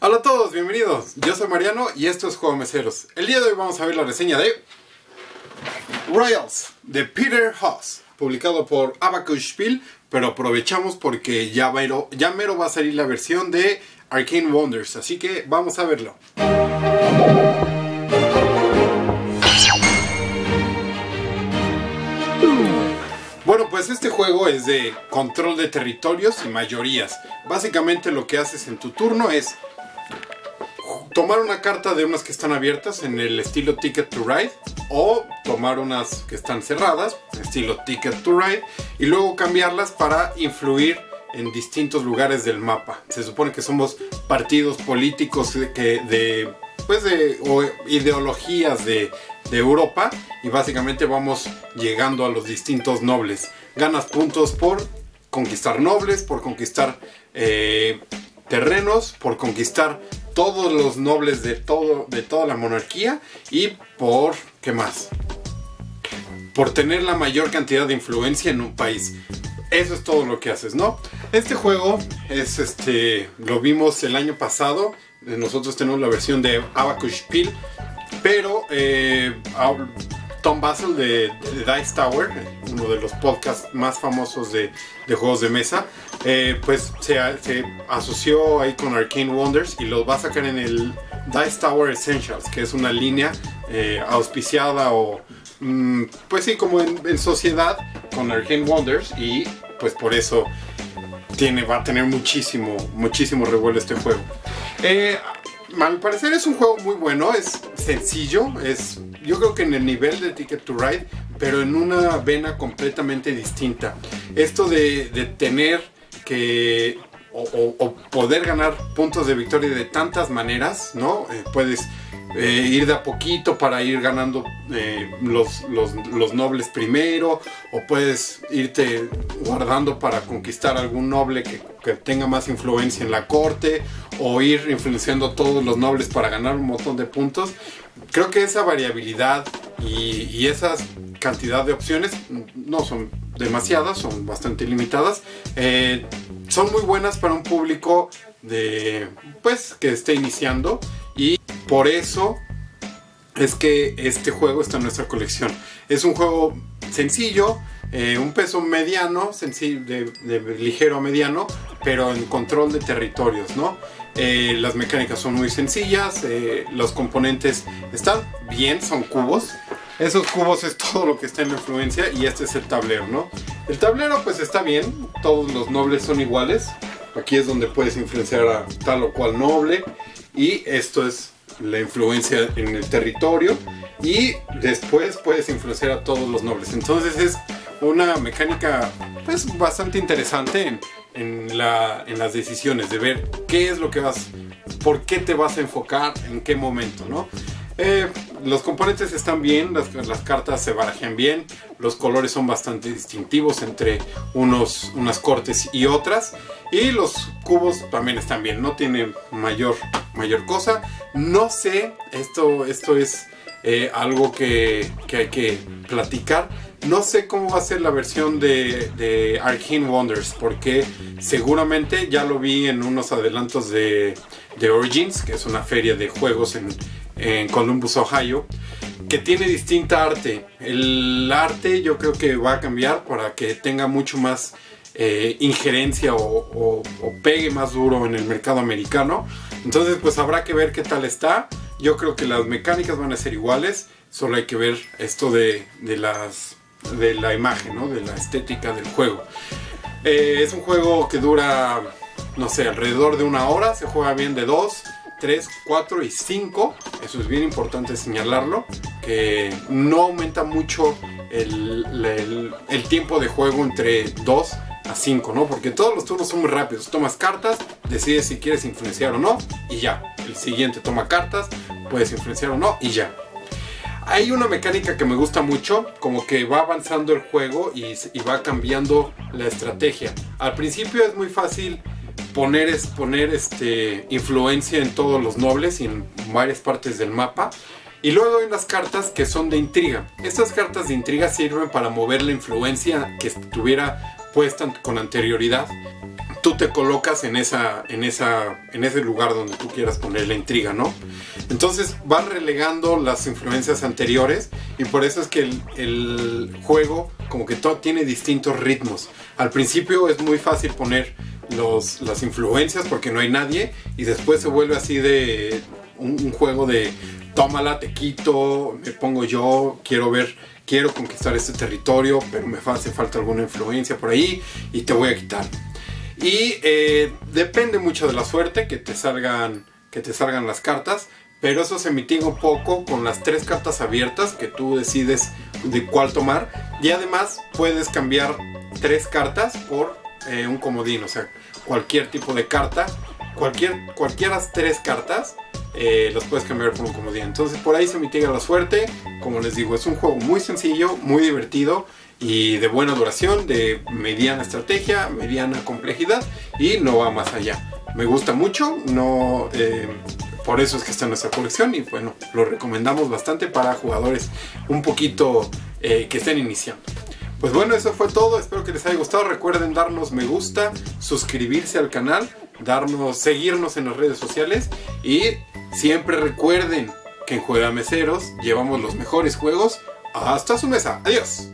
Hola a todos, bienvenidos. Yo soy Mariano y esto es Juego Meseros. El día de hoy vamos a ver la reseña de Royals de Peter Haas, publicado por Abacus Spiel, pero aprovechamos porque ya mero, ya mero va a salir la versión de Arcane Wonders, así que vamos a verlo. Bueno, pues este juego es de control de territorios y mayorías. Básicamente lo que haces en tu turno es tomar una carta de unas que están abiertas en el estilo Ticket to Ride o tomar unas que están cerradas, estilo Ticket to Ride, y luego cambiarlas para influir en distintos lugares del mapa. Se supone que somos partidos políticos de, de, pues de o ideologías de, de Europa y básicamente vamos llegando a los distintos nobles. Ganas puntos por conquistar nobles, por conquistar eh, terrenos, por conquistar todos los nobles de, todo, de toda la monarquía y por, ¿qué más? Por tener la mayor cantidad de influencia en un país. Eso es todo lo que haces, ¿no? Este juego es este, lo vimos el año pasado. Nosotros tenemos la versión de Abacus Spiel, pero eh, Tom Basel de, Dice Tower, uno de los podcasts más famosos de, juegos de mesa, eh, pues se, asoció ahí con Arcane Wonders y los va a sacar en el Dice Tower Essentials, que es una línea eh, auspiciada o, mm, pues sí, como en, sociedad con Arcane Wonders y pues por eso tiene, va a tener muchísimo, muchísimo revuelo este juego. Eh, a mi parecer es un juego muy bueno, es sencillo, es yo creo que en el nivel de Ticket to Ride, pero en una vena completamente distinta. Esto de, tener que o, poder ganar puntos de victoria de tantas maneras, ¿no? Eh, puedes eh, ir de a poquito para ir ganando eh, los, nobles primero, o puedes irte guardando para conquistar algún noble que, tenga más influencia en la corte, o ir influenciando todos los nobles para ganar un montón de puntos. Creo que esa variabilidad y, y esa cantidad de opciones no son demasiadas, son bastante limitadas. Eh, son muy buenas para un público de pues que esté iniciando y por eso es que este juego está en nuestra colección. Es un juego sencillo, eh, un peso mediano, sencillo, de, ligero a mediano, pero en control de territorios, ¿no? Eh, las mecánicas son muy sencillas, eh, los componentes están bien, son cubos. Esos cubos es todo lo que está en la influencia y este es el tablero, ¿no? El tablero pues está bien, todos los nobles son iguales. Aquí es donde puedes influenciar a tal o cual noble y esto es la influencia en el territorio y después puedes influenciar a todos los nobles. Entonces es una mecánica pues bastante interesante en, las decisiones de ver qué es lo que vas, por qué te vas a enfocar, en qué momento, ¿no? Eh, los componentes están bien, las, cartas se barajan bien, los colores son bastante distintivos entre unos, unas cortes y otras. Y los cubos también están bien, no tiene mayor, mayor cosa. No sé, esto, esto es eh, algo que, que, hay que platicar. No sé cómo va a ser la versión de, de Arcane Wonders, porque seguramente ya lo vi en unos adelantos de, de Origins, que es una feria de juegos en, en Columbus, Ohio, que tiene distinta arte. El arte yo creo que va a cambiar para que tenga mucho más eh, injerencia o, pegue más duro en el mercado americano. Entonces pues habrá que ver qué tal está. Yo creo que las mecánicas van a ser iguales, solo hay que ver esto de, las, de la imagen, ¿no? de la estética del juego. Eh, es un juego que dura, no sé, alrededor de una hora, se juega bien de dos 3, 4 y 5. Eso es bien importante señalarlo. Que no aumenta mucho el, tiempo de juego entre 2 a 5, ¿no? Porque todos los turnos son muy rápidos. Tomas cartas, decides si quieres influenciar o no y ya. El siguiente toma cartas, puedes influenciar o no y ya. Hay una mecánica que me gusta mucho, como que va avanzando el juego y, y va cambiando la estrategia. Al principio es muy fácil poner, es, poner este, influencia en todos los nobles y en varias partes del mapa. Y luego hay unas cartas que son de intriga. Estas cartas de intriga sirven para mover la influencia que estuviera puesta con anterioridad. tú te colocas en, esa, en, esa, en ese lugar donde tú quieras poner la intriga, ¿no? Entonces van relegando las influencias anteriores y por eso es que el, el juego como que todo tiene distintos ritmos. Al principio es muy fácil poner los, las influencias porque no hay nadie y después se vuelve así de un, juego de tómala, te quito, me pongo yo, quiero ver, quiero conquistar este territorio, pero me hace falta alguna influencia por ahí y te voy a quitar. Y eh, depende mucho de la suerte que te salgan, que te salgan las cartas, pero eso se mitiga un poco con las tres cartas abiertas que tú decides de cuál tomar. Y además puedes cambiar tres cartas por eh, un comodín, o sea, cualquier tipo de carta, cualquier, cualquiera tres cartas. Eh, los puedes cambiar por un comodín. Entonces por ahí se mitiga la suerte. Como les digo, es un juego muy sencillo, muy divertido y de buena duración, de mediana estrategia, mediana complejidad y no va más allá. Me gusta mucho, no, eh, por eso es que está en nuestra colección y bueno, lo recomendamos bastante para jugadores un poquito eh, que estén iniciando. Pues bueno, eso fue todo, espero que les haya gustado, recuerden darnos me gusta, suscribirse al canal, darnos, seguirnos en las redes sociales y siempre recuerden que en Juega Meseros llevamos los mejores juegos hasta su mesa. Adiós.